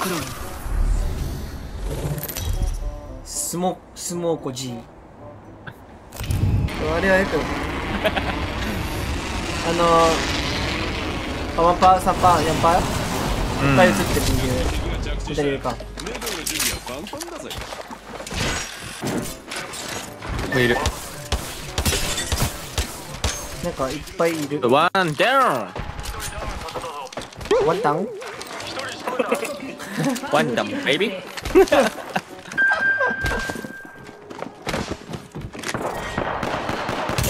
ころに。スモスモーコ G あれはよくあのワンパーサッパーヤンパー？いっぱい映ってる右上左上か。いる。なんかいっぱいいる。ワンダウン。ワンダウン？ベイビー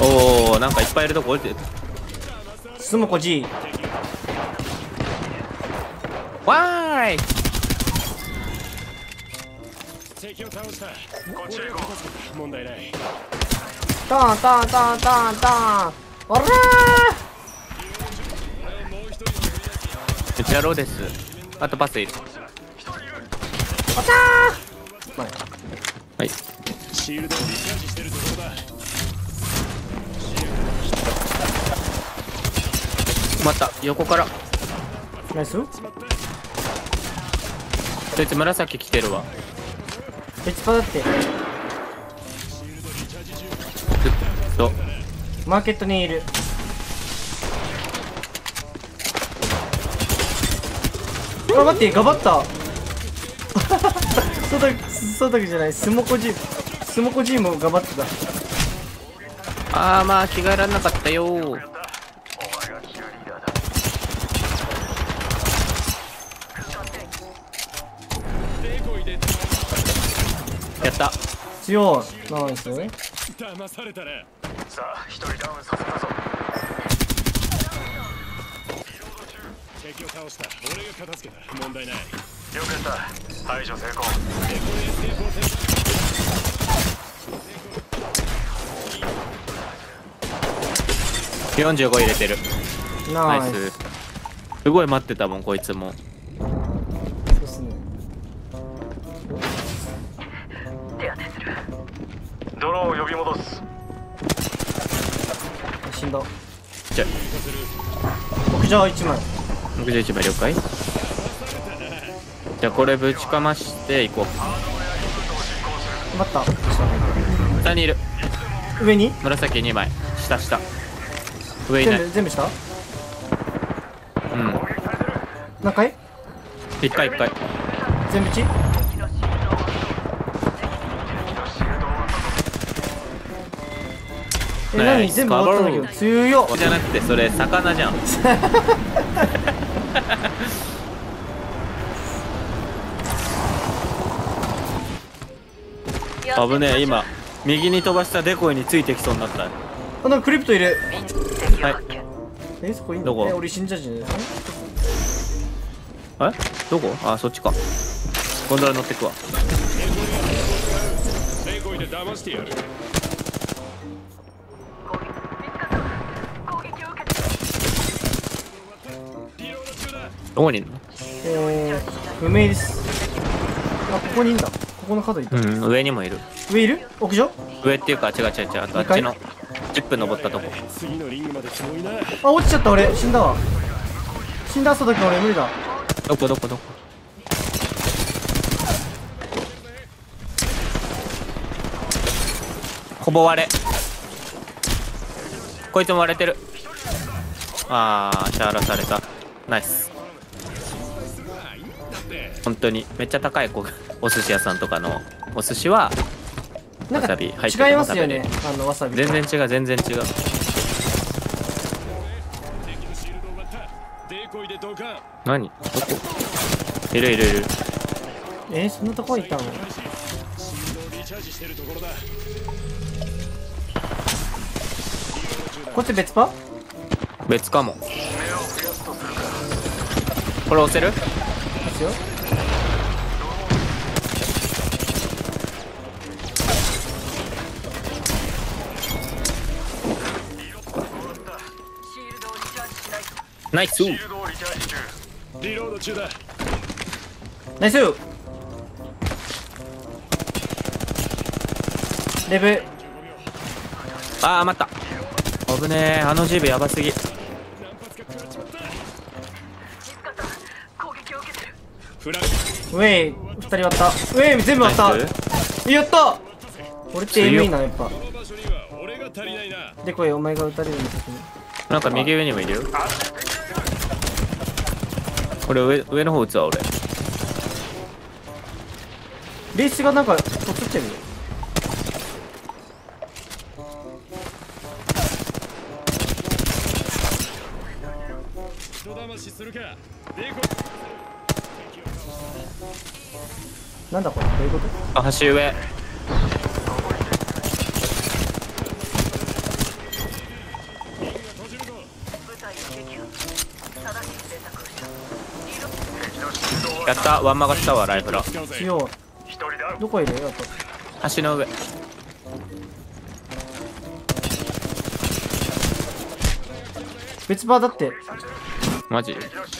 おおなんかいっぱいいるとこ降りてるスモコ G わーい。敵を倒したこっちへ行こう。問題ない。タンタンタンタンタン。おらうちやろうです。あとパスいるまあはい。シールドをリチャージしてるところだまた横から。ナイス。そいつ紫来てるわ。別パだって。そうマーケットにいる。あ待ってガバったソタクソタクじゃない。スモコ G スモコ G もガバってた。あーまあ着替えられなかったよ。やった。強い。ナイス騙されたなさあ一人ダウンさせたぞ。敵を倒した俺が片付けた問題ないよくやった排除成功45入れてるナイスイスすごい待ってたもんこいつもそうっすね手当てするドローンを呼び戻す死んだじゃあ屋上1枚61枚了解。じゃあこれぶちかましていこう。待った。下にいる。上に？紫2枚。下下。上い全ない。部全部したうん。何回？一回一回。全部ちえ何ス。全部終わったんだけど。強っ。じゃなくてそれ魚じゃん 危ねえ今。右に飛ばしたデコイについてきそうになった。あなんかクリプトいるはい。えそこいいんだどこ？え俺死んじゃうじゃんえ？どこ？あそっちか。ゴンドラ乗ってくわ。どこにいるの？えー、不明です。あここにいんだここの角いた、うん上にもいる。上いる？屋上？上っていうか違う違う違う。あとあっちのチップ登ったとこ。あ落ちちゃった俺。死んだわ。死んだ朝時俺無理だ。どこどこどこ？ほぼ割れ。こいつも割れてる。あーシャーラされた。ナイス。本当に。めっちゃ高いこお寿司屋さんとかのお寿司はわさび入って違いますよね。食あのわさび全然違う全然違う。何？どこ？いるいるいる。えー、そんなとこいたの？こっち別パ別かも。これ押せる？ですよナイスリロード中だナイスレブあー待った危ねえあのジーブやばすぎウェイ二人割ったウェイ全部割ったやった俺って M いいなやっぱでこれお前が撃たれるの先になんか右上にもいるよ俺上上の方撃つわ俺。レースがなんかとつってるよなんだこれ？どういうこと？あ橋上閉じるぞやった。ワンマがしたわライフラ。使うどこいる？よあと橋の上。別バーだって。マジ？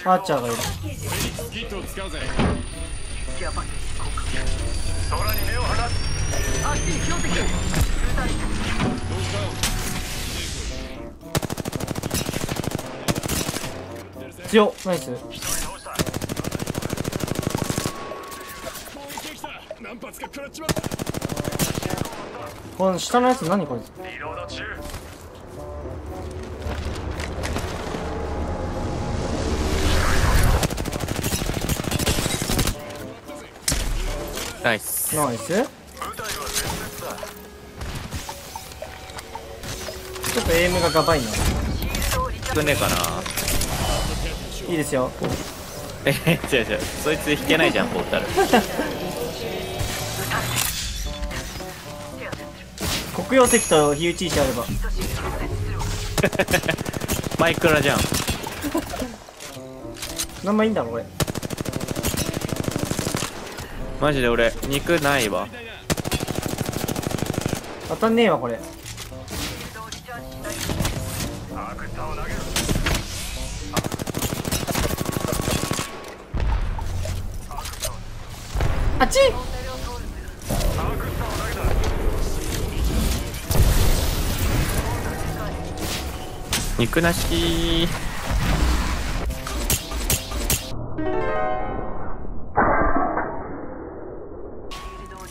アーチャーがいる強っ。ナイス。この下のやつ何こいつ？ナイス。ナイス。ちょっとエイムがガバいな。少ねえかないいですよ。え違う違う。そいつ引けないじゃんポータル。黒曜石と火打ち石あれば。マイクラじゃん。何枚いいんだろうこれ。マジで俺肉ないわ。当たんねえわこれあっち。肉なし。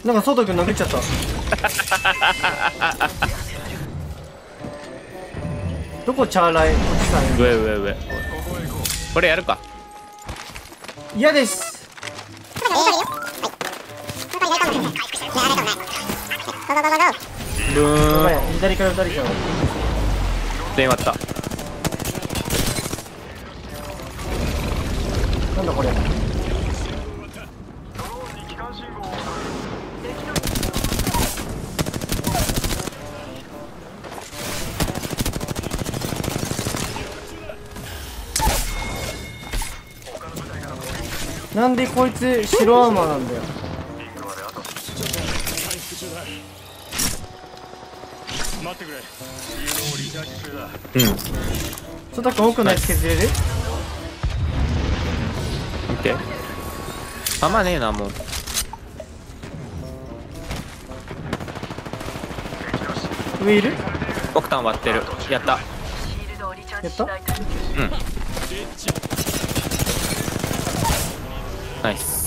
なんか外くん殴っちゃった。どこチャーライおじさん上上上。これやるか。嫌ですブやーンばい左から左から電話あった。なんだこれ。なんでこいつ白アーマーなんだよ復中だ待ってくれ有能リチャージ中だうん。ちょっと奥のやつ削れる？見て。あんまねえなもう。上いるオクタン割ってる。やった。やった？うん。ナイス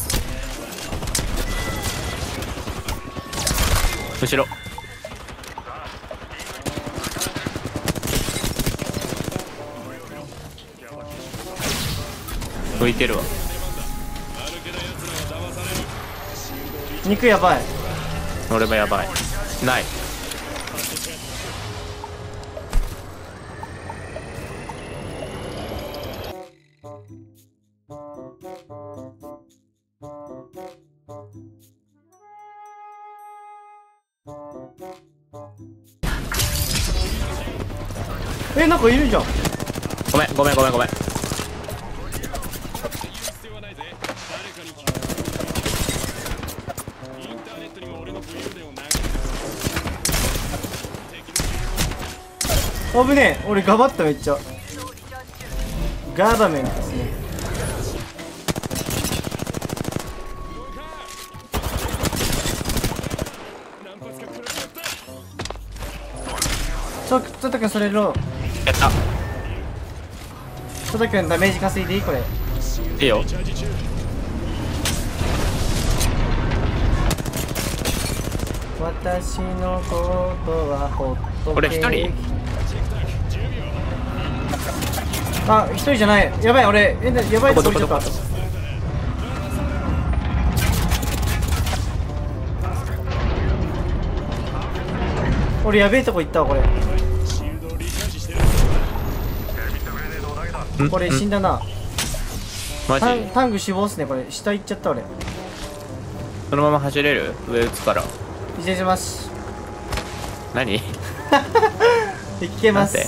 後ろ。浮いてるわ。肉やばい。俺もやばい。ないえなんかいるじゃん。ごめんごめんごめんごめん。危ねえ。俺ガバっためっちゃ。ガーバメントですね。ちょっとくんそれろやった。トド君ダメージ稼いでいい？これ。いいよ。私のことはほっとこれ一人？あ一人じゃない。やばい俺えやばいとこちょっと俺やべえとこ行ったわこれ。これ死んだな。マジタング死亡っすねこれ。下行っちゃった俺。そのまま走れる？上打つから。失礼します。何？いけます。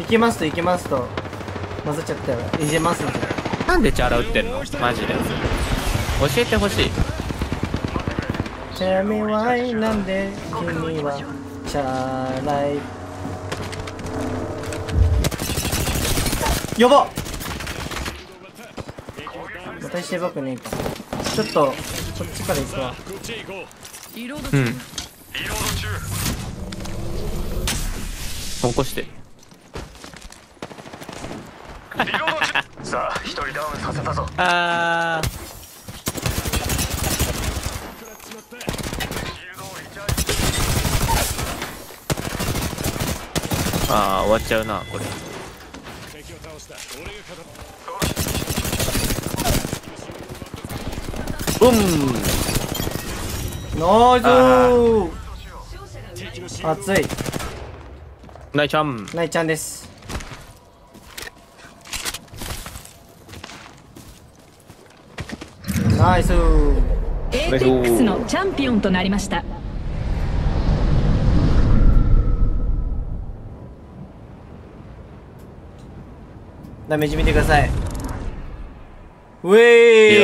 いけますといけますと。混ざっちゃったよ。いけますななんでチャラ打ってんの？マジで。教えてほしい。Tell me why なんで君はチャラいやば。っまたして僕ねえか。ちょっとこっちから行くわ。ううん。起こして。さあ一人ダウンさせたぞ。あー。あー終わっちゃうなこれ敵を倒した俺が片うん。ナイス。熱い。ナイちゃん。ナイちゃんです。ナイス。エーペックスのチャンピオンとなりましたダメージ見てください。ウェーイ！